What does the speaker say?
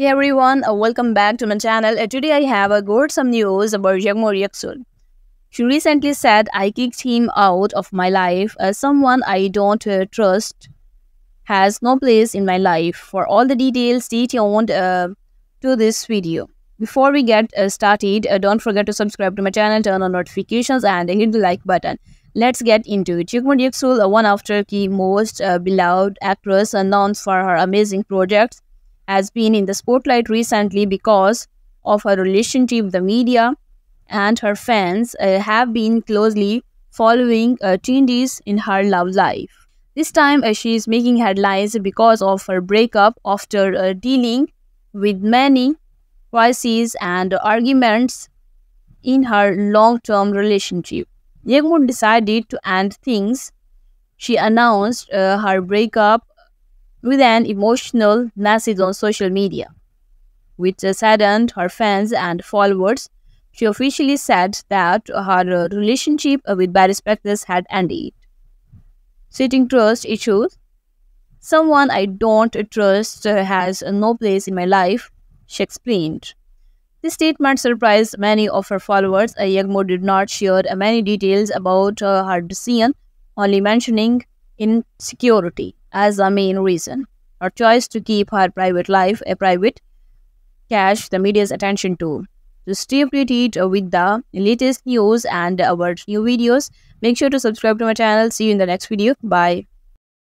Hey everyone, uh, welcome back to my channel. Uh, today I have uh, got some news about Yağmur Yüksel. She recently said I kicked him out of my life. as someone I don't uh, trust has no place in my life. For all the details, stay tuned uh, to this video. Before we get uh, started, uh, don't forget to subscribe to my channel, turn on notifications and hit the like button. Let's get into it. Yağmur Yüksel, one of Turkey's most beloved actress, known for her amazing projects has been in the spotlight recently because of her relationship with the media and her fans uh, have been closely following uh, changes in her love life. This time, uh, she is making headlines because of her breakup after uh, dealing with many crises and arguments in her long-term relationship. Yağmur decided to end things. She announced uh, her breakup with an emotional message on social media. Which saddened her fans and followers, she officially said that her relationship with Barry Spectors had ended. Citing trust issues, someone I don't trust has no place in my life, she explained. This statement surprised many of her followers. Yağmur did not share many details about her decision, only mentioning insecurity as a main reason. Her choice to keep her private life a private catch the media's attention to. To stay updated with the latest news and our new videos, make sure to subscribe to my channel. See you in the next video. Bye.